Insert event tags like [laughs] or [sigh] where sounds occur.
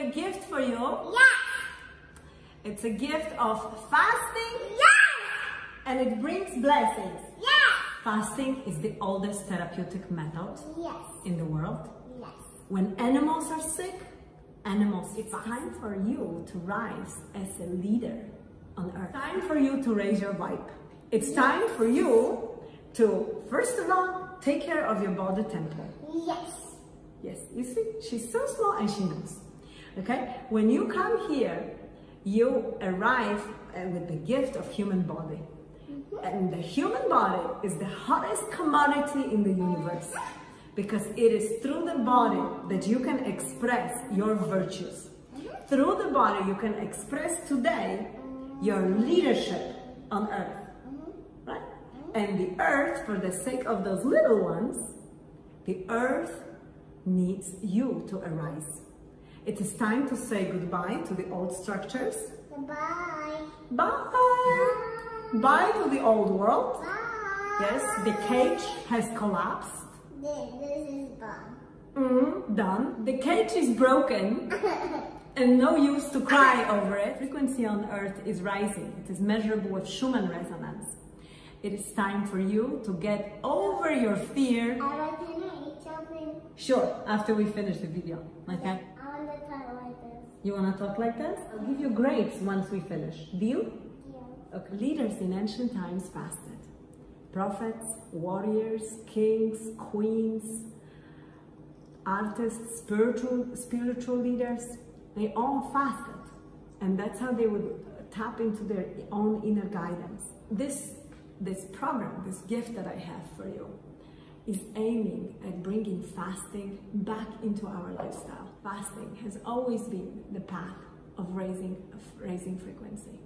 A gift for you. Yes. It's a gift of fasting Yes! and it brings blessings. Yes! Fasting is the oldest therapeutic method Yes. in the world. Yes. When animals are sick, animals, it's time for you to rise as a leader on earth. Time for you to raise your vibe. It's time for you to, first of all, take care of your body temple. Yes. Yes, you see, she's so small and she knows. Okay, when you come here, you arrive uh, with the gift of human body. Mm-hmm. And the human body is the hottest commodity in the universe because it is through the body that you can express your virtues. Mm-hmm. Through the body, you can express today your leadership on earth. Mm-hmm. Right? And the earth, for the sake of those little ones, the earth needs you to arise. It is time to say goodbye to the old structures. Bye. Bye! Bye to the old world. Bye. Yes, the cage has collapsed. This, is done. Mm, done. The cage is broken [laughs] and no use to cry over it. Frequency on earth is rising. It is measurable with Schumann resonance. It is time for you to get over your fear. I like to eat something. Sure, after we finish the video, okay? You wanna talk like this? I'll give you grapes once we finish. Deal? Yeah. Okay. Leaders in ancient times fasted. Prophets, warriors, kings, queens, artists, spiritual, spiritual leaders, they all fasted. And that's how they would tap into their own inner guidance. This, this program, this gift that I have for you, is aiming at bringing fasting back into our lifestyle. Fasting has always been the path of raising, of raising frequency.